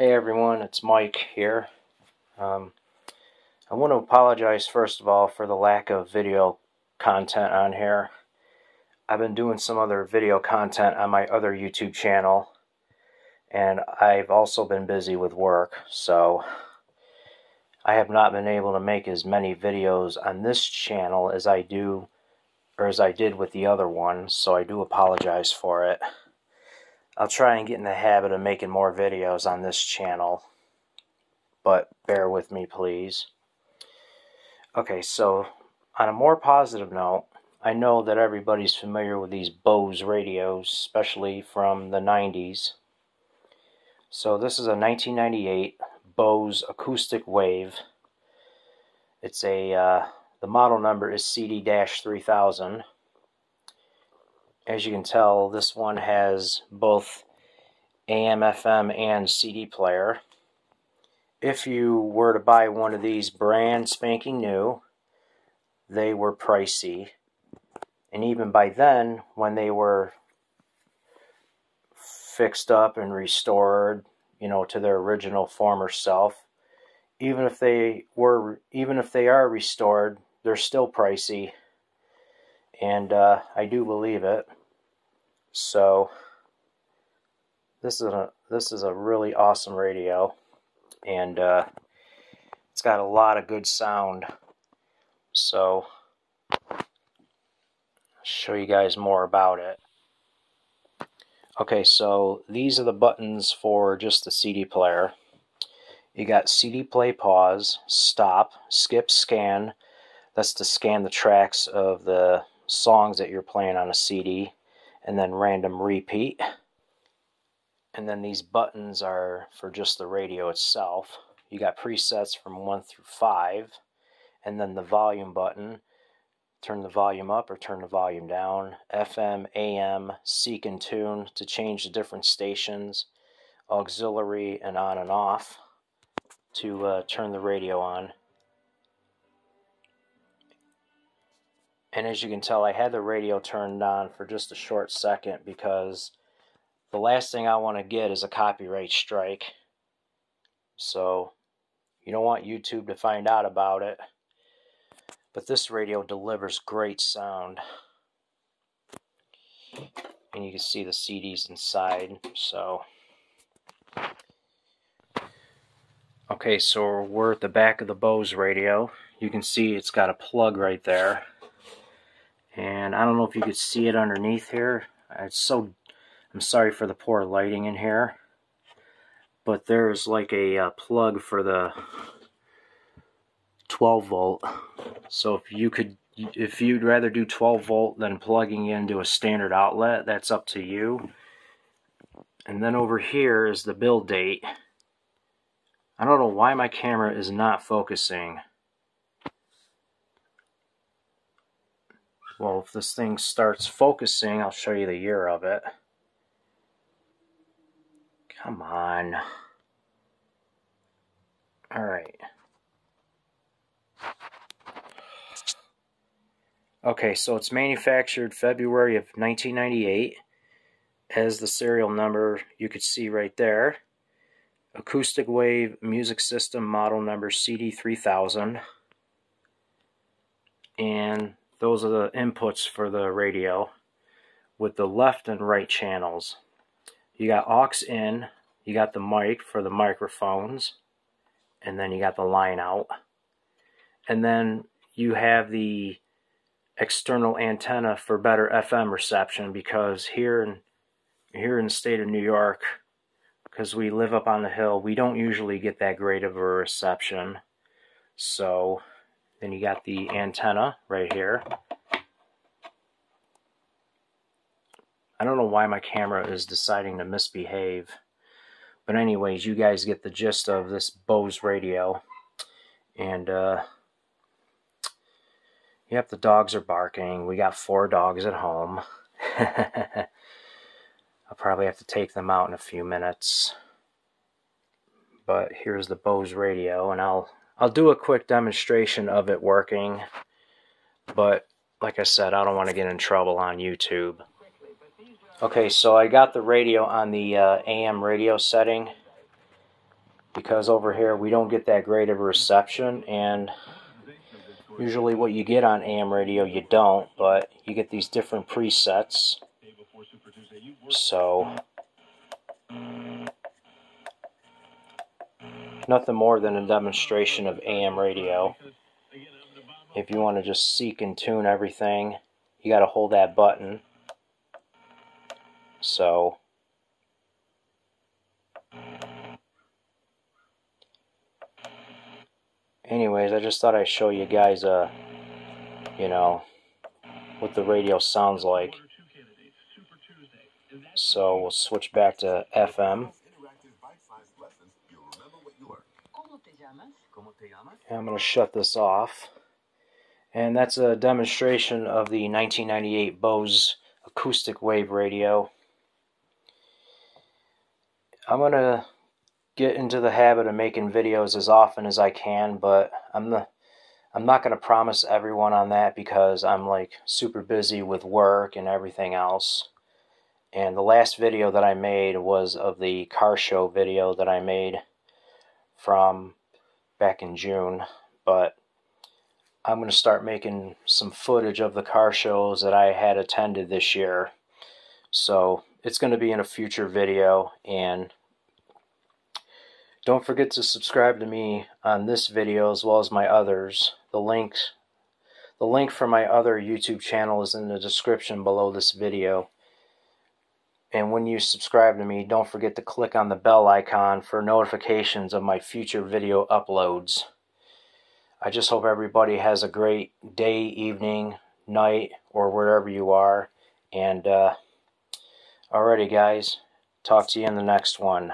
Hey everyone, it's Mike here. Um, I want to apologize first of all for the lack of video content on here. I've been doing some other video content on my other YouTube channel and I've also been busy with work so I have not been able to make as many videos on this channel as I do or as I did with the other one so I do apologize for it. I'll try and get in the habit of making more videos on this channel. But bear with me, please. Okay, so on a more positive note, I know that everybody's familiar with these Bose radios, especially from the 90s. So this is a 1998 Bose Acoustic Wave. It's a, uh, the model number is CD-3000 as you can tell, this one has both AM, FM, and CD player. If you were to buy one of these brand spanking new, they were pricey. And even by then, when they were fixed up and restored, you know, to their original former self, even if they were, even if they are restored, they're still pricey. And uh, I do believe it. So this is a this is a really awesome radio, and uh, it's got a lot of good sound. So I'll show you guys more about it. Okay, so these are the buttons for just the CD player. You got CD play pause, stop, skip, scan. That's to scan the tracks of the songs that you're playing on a CD and then random repeat. And then these buttons are for just the radio itself. You got presets from 1 through 5, and then the volume button. Turn the volume up or turn the volume down. FM, AM, seek and tune to change the different stations. Auxiliary and on and off to uh, turn the radio on. And as you can tell, I had the radio turned on for just a short second because the last thing I want to get is a copyright strike. So you don't want YouTube to find out about it. But this radio delivers great sound. And you can see the CDs inside. So Okay, so we're at the back of the Bose radio. You can see it's got a plug right there and I don't know if you could see it underneath here. It's so I'm sorry for the poor lighting in here. But there's like a uh, plug for the 12 volt. So if you could if you'd rather do 12 volt than plugging into a standard outlet that's up to you. And then over here is the build date. I don't know why my camera is not focusing Well, if this thing starts focusing, I'll show you the year of it. Come on. Alright. Okay, so it's manufactured February of 1998. As the serial number you could see right there. Acoustic Wave Music System model number CD3000. And those are the inputs for the radio with the left and right channels. You got aux in, you got the mic for the microphones, and then you got the line out. And then you have the external antenna for better FM reception because here in here in the state of New York, because we live up on the hill, we don't usually get that great of a reception. So then you got the antenna right here. I don't know why my camera is deciding to misbehave. But anyways, you guys get the gist of this Bose radio. And, uh, yep, the dogs are barking. We got four dogs at home. I'll probably have to take them out in a few minutes. But here's the Bose radio, and I'll I'll do a quick demonstration of it working, but like I said, I don't want to get in trouble on YouTube. Okay, so I got the radio on the uh, AM radio setting, because over here we don't get that great of a reception and usually what you get on AM radio you don't but you get these different presets so nothing more than a demonstration of AM radio if you want to just seek and tune everything you got to hold that button so anyways, I just thought I'd show you guys, uh, you know, what the radio sounds like. So we'll switch back to FM. I'm going to shut this off. And that's a demonstration of the 1998 Bose acoustic wave radio. I'm going to get into the habit of making videos as often as I can, but I'm the I'm not going to promise everyone on that because I'm like super busy with work and everything else. And the last video that I made was of the car show video that I made from back in June, but I'm going to start making some footage of the car shows that I had attended this year. So it's going to be in a future video and don't forget to subscribe to me on this video as well as my others. The link, the link for my other YouTube channel is in the description below this video. And when you subscribe to me, don't forget to click on the bell icon for notifications of my future video uploads. I just hope everybody has a great day, evening, night, or wherever you are. And, uh, alrighty guys, talk to you in the next one.